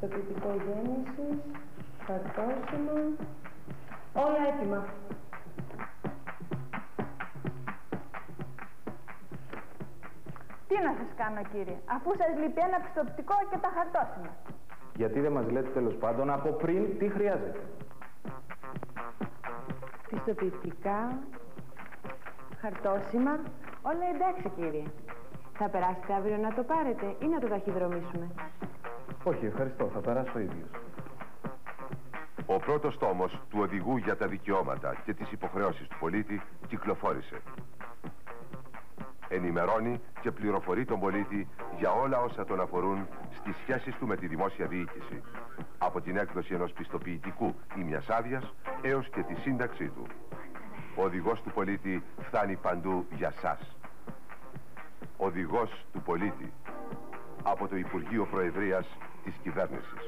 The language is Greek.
πιστοποιητικό γέννησης, χαρτόσημα, όλα έτοιμα. Τι να σας κάνω κύριε, αφού σας λείπει ένα πιστοποιητικό και τα χαρτόσημα. Γιατί δεν μας λέτε τέλος πάντων από πριν τι χρειάζεται. Πιστοποιητικά, χαρτόσημα, όλα εντάξει κύριε. Θα περάσετε αύριο να το πάρετε ή να το ταχυδρομήσουμε. Όχι, ευχαριστώ. Θα περάσω ίδιος. Ο πρώτος τόμος του οδηγού για τα δικαιώματα και τις υποχρεώσεις του πολίτη κυκλοφόρησε. Ενημερώνει και πληροφορεί τον πολίτη για όλα όσα τον αφορούν στις σχέσεις του με τη δημόσια διοίκηση. Από την έκδοση ενός πιστοποιητικού ή μιας άδειας έως και τη σύνταξή του. Ο οδηγός του πολίτη φτάνει παντού για σας. Οδηγός του πολίτη από το Υπουργείο Προεδρίας της Κυβέρνησης.